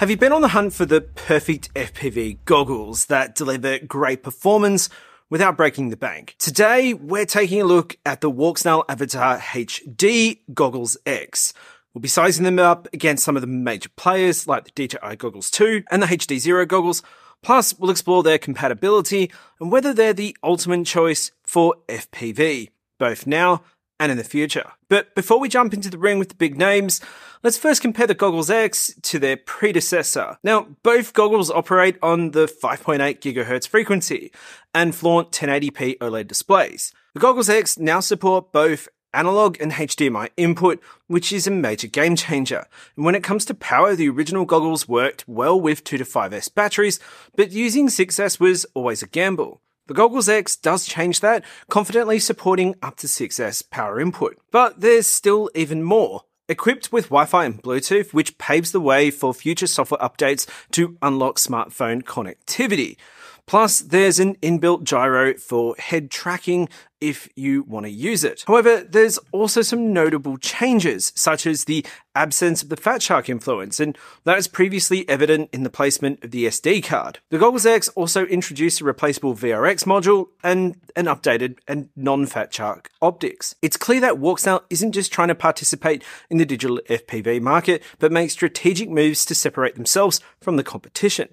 Have you been on the hunt for the perfect FPV goggles that deliver great performance without breaking the bank? Today, we're taking a look at the Walksnail Avatar HD Goggles X. We'll be sizing them up against some of the major players like the DJI Goggles 2 and the HD Zero goggles. Plus, we'll explore their compatibility and whether they're the ultimate choice for FPV, both now and in the future. But before we jump into the ring with the big names, let's first compare the Goggles X to their predecessor. Now, both goggles operate on the 5.8 GHz frequency and flaunt 1080p OLED displays. The Goggles X now support both analog and HDMI input, which is a major game changer. And when it comes to power, the original goggles worked well with 2 to 5S batteries, but using 6S was always a gamble. The Goggles X does change that, confidently supporting up to 6S power input. But there's still even more. Equipped with Wi Fi and Bluetooth, which paves the way for future software updates to unlock smartphone connectivity. Plus, there's an inbuilt gyro for head tracking if you want to use it. However, there's also some notable changes, such as the absence of the Fat Shark influence, and that is previously evident in the placement of the SD card. The Goggles X also introduced a replaceable VRX module and an updated and non-Fat Shark optics. It's clear that Walksnail isn't just trying to participate in the digital FPV market, but make strategic moves to separate themselves from the competition.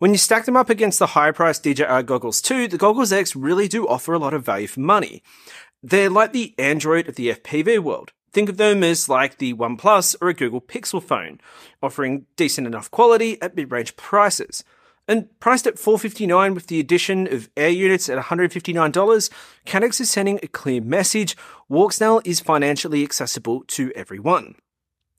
When you stack them up against the higher priced DJI uh, Goggles 2, the Goggles X really do offer a lot of value for money. They're like the Android of the FPV world. Think of them as like the OnePlus or a Google Pixel phone, offering decent enough quality at mid-range prices. And priced at 459 with the addition of air units at $159, Caddx is sending a clear message. Walksnail is financially accessible to everyone.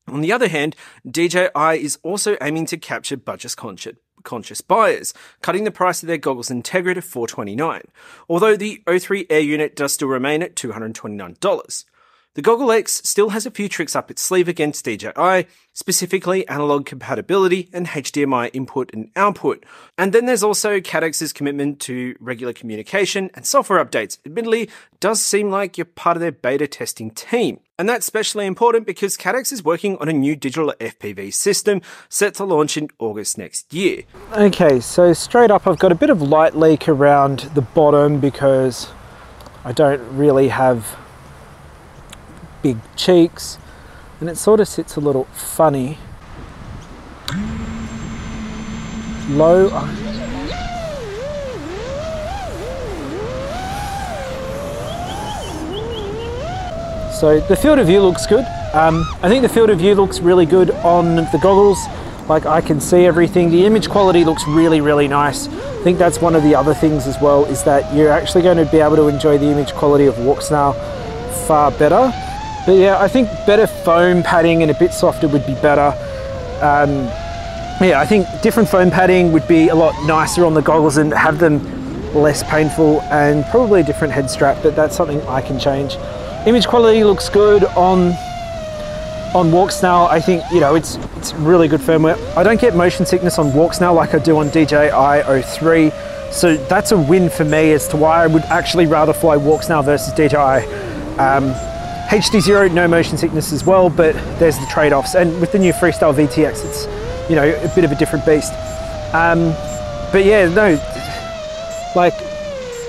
On the other hand, DJI is also aiming to capture budget conscious conscious buyers, cutting the price of their goggles Integra to 429, although the O3 Air unit does still remain at $229. The Goggle X still has a few tricks up its sleeve against DJI, specifically analog compatibility and HDMI input and output. And then there's also Caddx's commitment to regular communication and software updates. Admittedly, does seem like you're part of their beta testing team. And that's especially important because Cadex is working on a new digital FPV system set to launch in August next year. Okay, so straight up I've got a bit of light leak around the bottom because I don't really have big cheeks and it sort of sits a little funny. Low. So the field of view looks good. Um, I think the field of view looks really good on the goggles. Like I can see everything. The image quality looks really, really nice. I think that's one of the other things as well is that you're actually going to be able to enjoy the image quality of Walksnail far better. But yeah, I think better foam padding and a bit softer would be better. Um, yeah, I think different foam padding would be a lot nicer on the goggles and have them less painful and probably a different head strap, but that's something I can change. Image quality looks good on on Walksnail. I think, you know, it's it's really good firmware. I don't get motion sickness on Walksnail like I do on DJI O3. So that's a win for me as to why I would actually rather fly Walksnail versus DJI. Um, HD Zero, no motion sickness as well, but there's the trade-offs. And with the new Freestyle VTX, it's, you know, a bit of a different beast. Um, but yeah, no, like,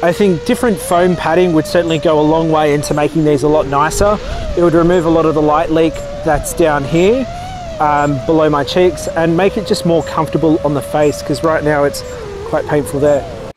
I think different foam padding would certainly go a long way into making these a lot nicer. It would remove a lot of the light leak that's down here um, below my cheeks and make it just more comfortable on the face because right now it's quite painful there.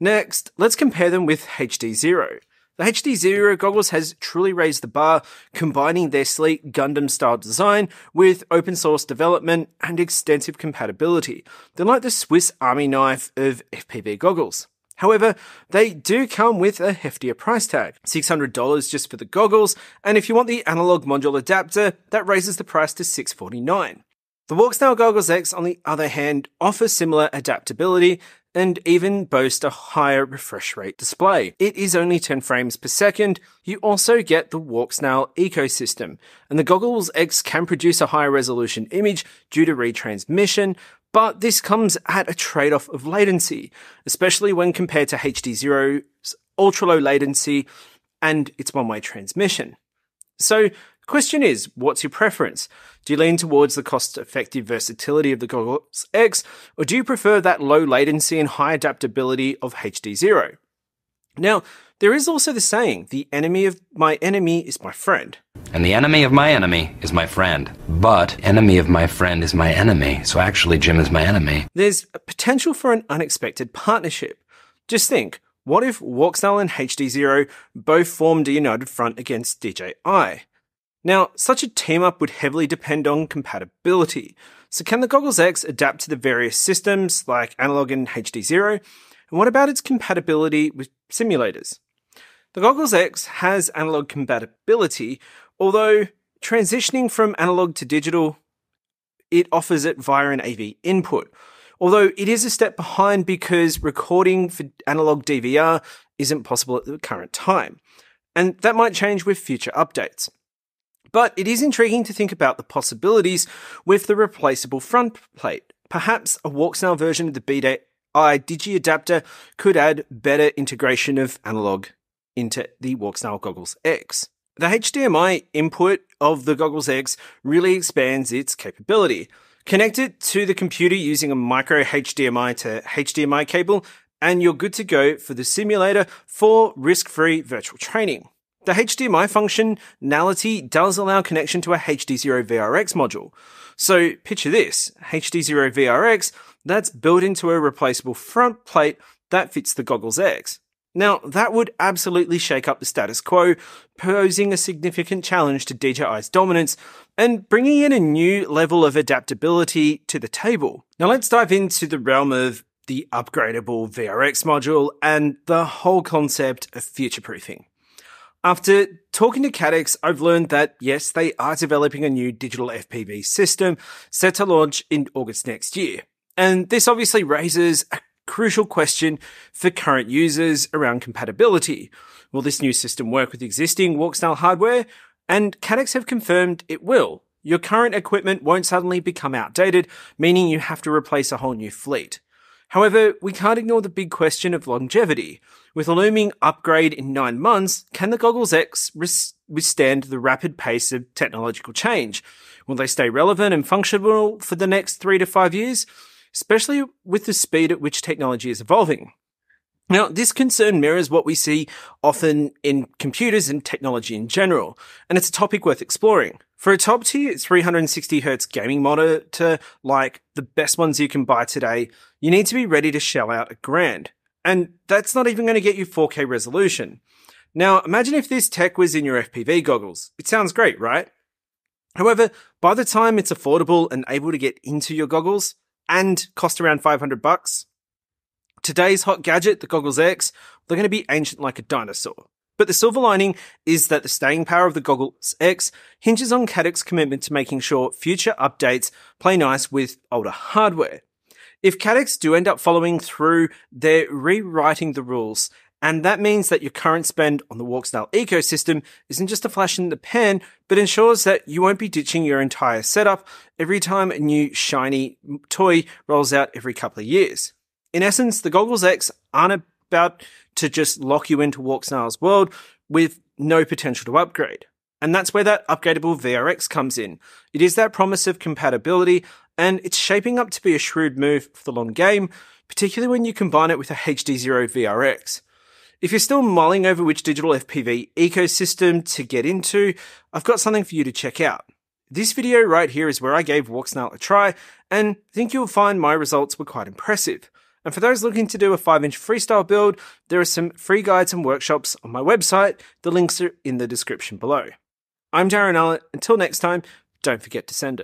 Next, let's compare them with HD Zero. The HD Zero goggles has truly raised the bar, combining their sleek Gundam style design with open source development and extensive compatibility. They're like the Swiss Army knife of FPV goggles. However, they do come with a heftier price tag $600 just for the goggles, and if you want the analog module adapter, that raises the price to $649. The Walksnail Goggles X, on the other hand, offer similar adaptability and even boast a higher refresh rate display. It is only 10 frames per second. You also get the Walksnail ecosystem, and the Goggles X can produce a higher resolution image due to retransmission, but this comes at a trade-off of latency, especially when compared to HD Zero's ultra low latency and its one-way transmission. So the question is, what's your preference? Do you lean towards the cost effective versatility of the Goggles X, or do you prefer that low latency and high adaptability of HD Zero? Now, there is also the saying, the enemy of my enemy is my friend. And the enemy of my enemy is my friend. But enemy of my friend is my enemy. So actually, Jim is my enemy. There's a potential for an unexpected partnership. Just think, what if Walksnail and HD Zero both formed a united front against DJI? Now, such a team up would heavily depend on compatibility. So, can the Goggles X adapt to the various systems like Analog and HD Zero? And what about its compatibility with simulators? The Goggles X has analog compatibility, although transitioning from analog to digital, it offers it via an AV input. Although it is a step behind because recording for analog DVR isn't possible at the current time. And that might change with future updates. But it is intriguing to think about the possibilities with the replaceable front plate. Perhaps a Walksnail version of the BDI Digi adapter could add better integration of analog into the Walksnail Goggles X. The HDMI input of the Goggles X really expands its capability. Connect it to the computer using a micro HDMI to HDMI cable, and you're good to go for the simulator for risk free virtual training. The HDMI functionality does allow connection to a HD Zero VRX module. So picture this HD Zero VRX that's built into a replaceable front plate that fits the Goggles X. Now, that would absolutely shake up the status quo, posing a significant challenge to DJI's dominance and bringing in a new level of adaptability to the table. Now, let's dive into the realm of the upgradable VRX module and the whole concept of future proofing. After talking to Caddx, I've learned that yes, they are developing a new digital FPV system set to launch in August next year. And this obviously raises a crucial question for current users around compatibility. Will this new system work with existing Walksnail hardware? And Caddx have confirmed it will. Your current equipment won't suddenly become outdated, meaning you have to replace a whole new fleet. However, we can't ignore the big question of longevity. With a looming upgrade in nine months, can the Goggles X withstand the rapid pace of technological change? Will they stay relevant and functional for the next three to five years? Especially with the speed at which technology is evolving. Now, this concern mirrors what we see often in computers and technology in general, and it's a topic worth exploring. For a top tier 360Hz gaming monitor, like the best ones you can buy today, you need to be ready to shell out a grand. And that's not even going to get you 4K resolution. Now, imagine if this tech was in your FPV goggles. It sounds great, right? However, by the time it's affordable and able to get into your goggles, and cost around 500 bucks. Today's hot gadget, the Goggles X, they're going to be ancient like a dinosaur. But the silver lining is that the staying power of the Goggles X hinges on Caddx's commitment to making sure future updates play nice with older hardware. If Caddx do end up following through, they're rewriting the rules and that means that your current spend on the Walksnail ecosystem isn't just a flash in the pan, but ensures that you won't be ditching your entire setup every time a new shiny toy rolls out every couple of years. In essence, the Goggles X aren't about to just lock you into Walksnail's world with no potential to upgrade. And that's where that upgradable VRX comes in. It is that promise of compatibility, and it's shaping up to be a shrewd move for the long game, particularly when you combine it with a HD Zero VRX. If you're still mulling over which digital FPV ecosystem to get into, I've got something for you to check out. This video right here is where I gave Walksnail a try, and I think you'll find my results were quite impressive. And for those looking to do a 5 inch freestyle build, there are some free guides and workshops on my website. The links are in the description below. I'm Darren Allatt. Until next time, don't forget to send it.